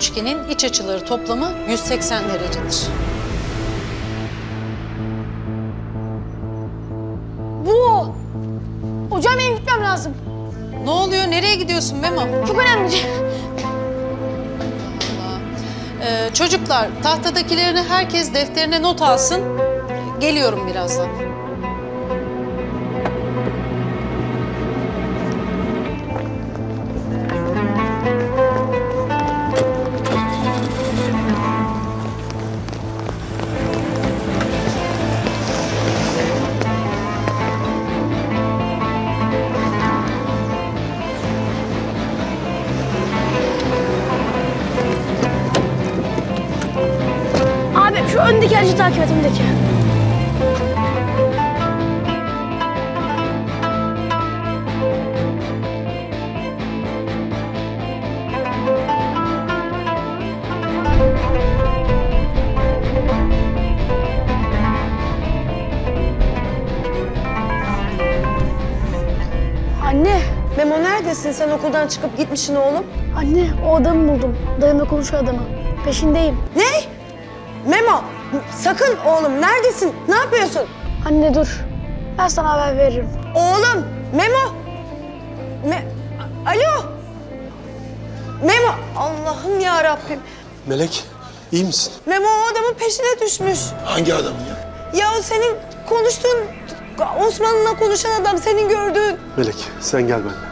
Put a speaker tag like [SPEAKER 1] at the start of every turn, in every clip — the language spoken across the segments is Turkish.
[SPEAKER 1] üçgenin iç açıları toplamı 180 derecedir.
[SPEAKER 2] Bu. Hocam benim gitmem lazım.
[SPEAKER 1] Ne oluyor? Nereye gidiyorsun Memo?
[SPEAKER 2] Çok önemli.
[SPEAKER 1] Ee, çocuklar tahtadakilerini herkes defterine not alsın. Geliyorum birazdan.
[SPEAKER 2] Öndeki aracı takip et öndeki. Anne,
[SPEAKER 3] Memo neredesin? Sen okuldan çıkıp gitmişsin oğlum.
[SPEAKER 2] anne o adamı buldum. Dayımla konuşuyor adamı. Peşindeyim.
[SPEAKER 3] Ne? Sakın oğlum neredesin? Ne yapıyorsun?
[SPEAKER 2] Anne dur. Ben sana haber veririm.
[SPEAKER 3] Oğlum Memo. Me Alo. Memo. Allah'ım ya Rabbim.
[SPEAKER 4] Melek, iyi misin?
[SPEAKER 3] Memo o adamın peşine düşmüş.
[SPEAKER 4] Hangi adam ya?
[SPEAKER 3] Ya o senin konuştuğun Osman'la konuşan adam senin gördüğün.
[SPEAKER 4] Melek, sen gel benimle.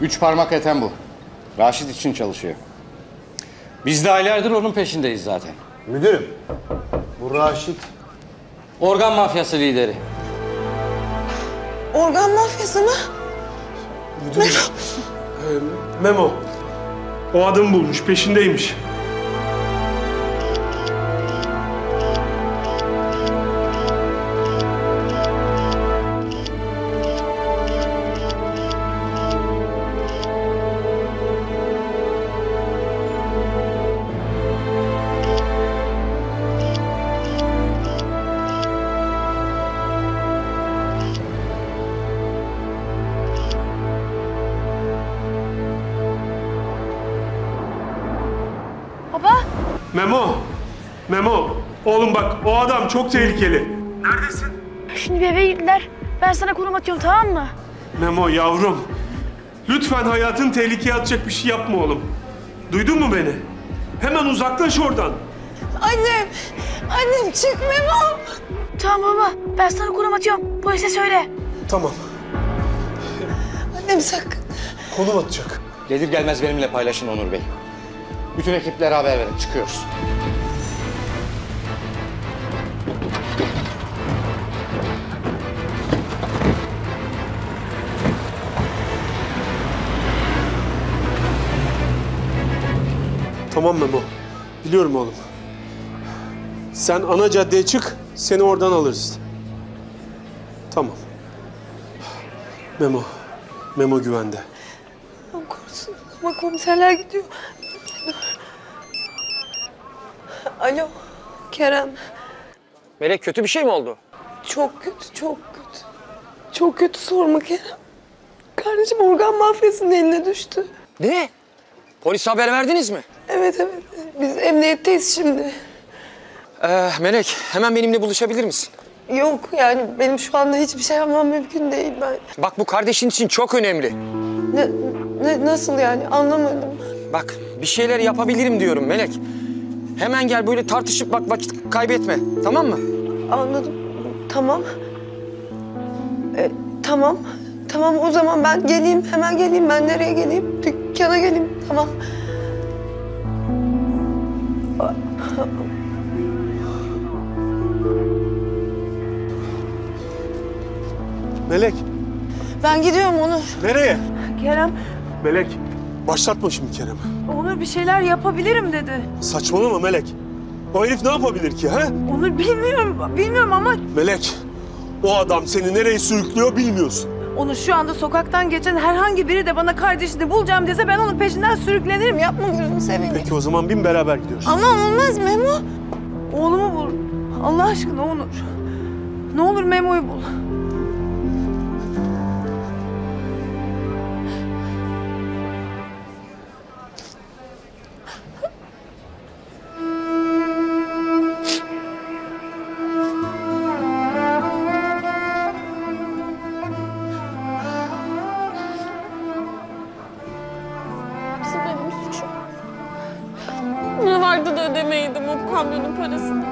[SPEAKER 5] Üç parmak eten bu. Raşit için çalışıyor. Biz de aylardır onun peşindeyiz zaten.
[SPEAKER 4] Müdürüm, bu Raşit.
[SPEAKER 5] Organ mafyası lideri.
[SPEAKER 3] Organ mafyası mı?
[SPEAKER 4] Müdürüm. Ee, Memo. O adamı bulmuş, peşindeymiş.
[SPEAKER 2] Baba,
[SPEAKER 4] Memo, Memo. Oğlum bak, o adam çok tehlikeli.
[SPEAKER 2] şimdi bir eve gittiler. Ben sana konum atıyorum tamam mı?
[SPEAKER 4] Memo yavrum. Lütfen hayatın tehlikeye atacak bir şey yapma oğlum. Duydun mu beni? Hemen uzaklaş oradan.
[SPEAKER 3] Annem. Annem çık Memo.
[SPEAKER 2] Tamam baba, ben sana konum atıyorum. Polise söyle.
[SPEAKER 4] Tamam,
[SPEAKER 3] Annem sakın.
[SPEAKER 4] konum atacak.
[SPEAKER 5] Gelir gelmez benimle paylaşın Onur Bey. Bütün ekiplere haber verin. Çıkıyoruz.
[SPEAKER 4] Tamam Memo. Biliyorum oğlum. Sen ana caddeye çık, seni oradan alırız. Tamam. Memo, Memo güvende.
[SPEAKER 3] Allah korusun. Ama komiserler gidiyor. Alo. Kerem.
[SPEAKER 6] Melek kötü bir şey mi oldu?
[SPEAKER 3] Çok kötü, çok kötü. Çok kötü sorma Kerem. Kardeşim organ mafyasının eline düştü.
[SPEAKER 6] Ne? Polise haber verdiniz mi?
[SPEAKER 3] Evet evet. Biz emniyetteyiz şimdi.
[SPEAKER 6] Ee, Melek hemen benimle buluşabilir misin?
[SPEAKER 3] Yok yani benim şu anda hiçbir şey yapmam mümkün değil ben.
[SPEAKER 6] Bak bu kardeşin için çok önemli.
[SPEAKER 3] Ne, ne nasıl yani anlamadım.
[SPEAKER 6] Bak bir şeyler yapabilirim diyorum Melek. Hemen gel böyle tartışıp bak vakit kaybetme. Tamam mı?
[SPEAKER 3] Anladım. Tamam. E, tamam. Tamam o zaman ben geleyim. Hemen geleyim. Ben nereye geleyim? Dükkana geleyim. Tamam.
[SPEAKER 4] Melek,
[SPEAKER 3] Ben gidiyorum Onur.
[SPEAKER 4] nereye?
[SPEAKER 7] Kerem,
[SPEAKER 4] Melek, başlatma şimdi Kerem'i.
[SPEAKER 7] Onur bir şeyler yapabilirim dedi.
[SPEAKER 4] Saçmalama Melek. O herif ne yapabilir ki ha?
[SPEAKER 7] Onur bilmiyorum, bilmiyorum ama
[SPEAKER 4] Melek, o adam seni nereye sürüklüyor bilmiyorsun.
[SPEAKER 7] Onur şu anda sokaktan geçen herhangi biri de bana kardeşini bulacağım dese ben onun peşinden sürüklenirim. Ya
[SPEAKER 3] Yapma gözünü seveyim.
[SPEAKER 4] Peki o zaman bin beraber gidiyoruz.
[SPEAKER 3] Ama olmaz Memo.
[SPEAKER 7] oğlumu vur. Allah aşkına Onur. Ne olur Memo'yu bul.
[SPEAKER 8] Vardı da ödemeydim o kamyonun parasını.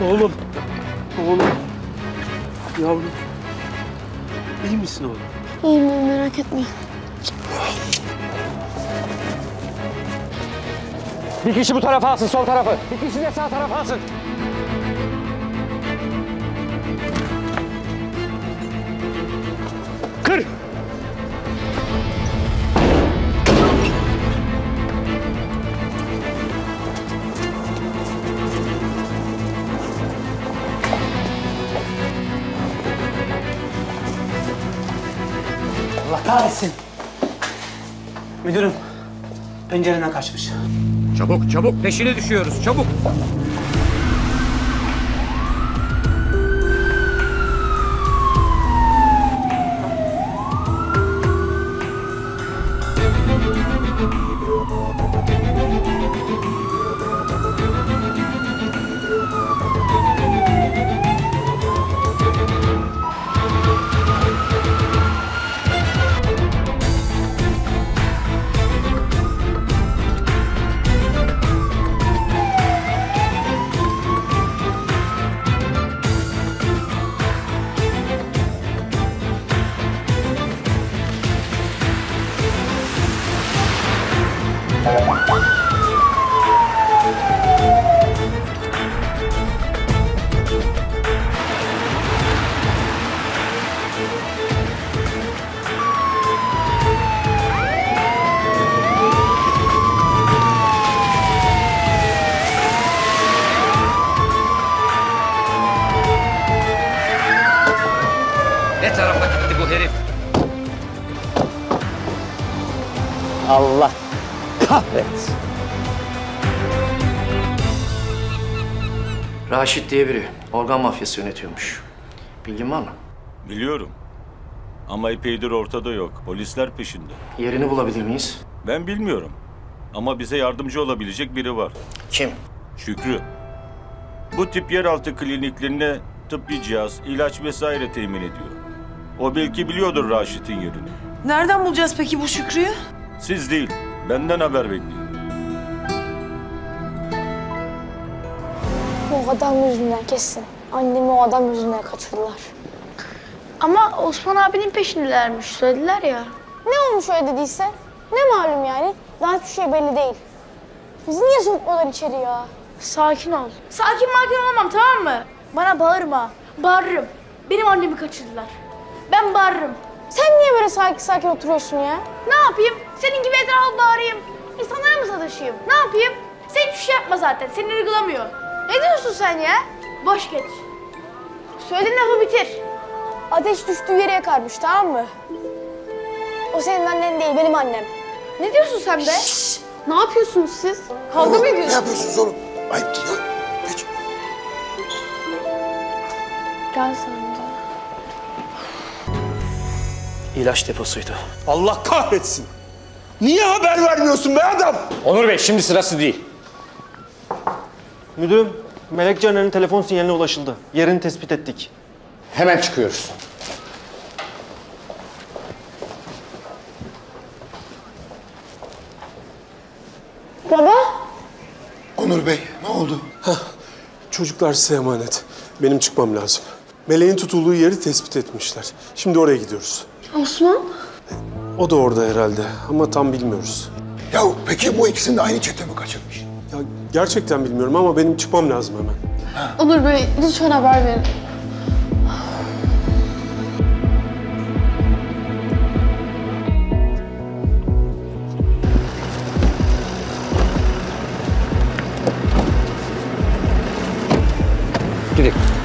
[SPEAKER 4] Oğlum. Oğlum. Yavrum. İyi misin oğlum?
[SPEAKER 8] İyiyim ben merak etmeyin.
[SPEAKER 6] Bir kişi bu tarafa alsın, sol tarafı. Bir kişi de sağ tarafa alsın.
[SPEAKER 9] Kahretsin. Müdürüm, pencereden kaçmış.
[SPEAKER 5] Çabuk çabuk peşine düşüyoruz çabuk. Tarafa gitti bu herif?
[SPEAKER 9] Allah kahretsin.
[SPEAKER 10] Raşit diye biri organ mafyası yönetiyormuş. Bilgin var mı?
[SPEAKER 11] Biliyorum. Ama epeydir ortada yok. Polisler peşinde.
[SPEAKER 10] Yerini bulabilir miyiz?
[SPEAKER 11] Ben bilmiyorum. Ama bize yardımcı olabilecek biri var.
[SPEAKER 10] Kim?
[SPEAKER 11] Şükrü. Bu tip yeraltı kliniklerine tıbbi cihaz, ilaç vesaire temin ediyor. O belki biliyordur Raşit'in yerini.
[SPEAKER 7] Nereden bulacağız peki bu Şükrü'yü?
[SPEAKER 11] Siz değil, benden haber bekleyin.
[SPEAKER 8] O adam yüzünden kesin. Annemi o adam yüzünden kaçırdılar. Ama Osman abinin peşindelermiş söylediler ya. Ne olmuş öyle dediyse? Ne malum yani? Daha hiçbir şey belli değil. Bizi niye sokmadan içeri ya? Sakin ol.
[SPEAKER 2] Sakin makin olamam tamam mı? Bana bağırma. Bağırırım. Benim annemi kaçırdılar. Ben bağırırım.
[SPEAKER 8] Sen niye böyle sakin sakin oturuyorsun ya?
[SPEAKER 2] Ne yapayım? Senin gibi etrafı bağırayım. İnsanlara mı sataşayım? Ne yapayım? Sen hiçbir şey yapma zaten. Seni uygulamıyor. Ne diyorsun sen ya? Boş geç. Söylediğin lafı bitir.
[SPEAKER 8] Ateş düştüğü yere yakarmış tamam mı? O senin annen değil benim annem.
[SPEAKER 2] Ne diyorsun sen be?
[SPEAKER 8] Ne yapıyorsunuz siz?
[SPEAKER 2] Kavga mı ediyorsun?
[SPEAKER 12] Ne yapıyorsunuz oğlum? Ayıptır ya. Geç.
[SPEAKER 8] Gel sen
[SPEAKER 10] İlaç deposuydu.
[SPEAKER 12] Allah kahretsin. Niye haber vermiyorsun be adam?
[SPEAKER 5] Onur Bey şimdi sırası değil.
[SPEAKER 9] Müdürüm, Melek Caner'in telefon sinyaline ulaşıldı. Yerini tespit ettik.
[SPEAKER 5] Hemen çıkıyoruz.
[SPEAKER 8] Baba?
[SPEAKER 12] Onur Bey ne oldu?
[SPEAKER 4] Çocuklar size emanet. Benim çıkmam lazım. Meleğin tutulduğu yeri tespit etmişler. Şimdi oraya gidiyoruz.
[SPEAKER 8] Osman?
[SPEAKER 4] O da orada herhalde ama tam bilmiyoruz.
[SPEAKER 12] Ya peki bu ikisini de aynı çete mi kaçırmış?
[SPEAKER 4] Ya gerçekten bilmiyorum ama benim çıkmam lazım hemen.
[SPEAKER 8] Onur Bey lütfen haber verin.
[SPEAKER 13] Gidelim.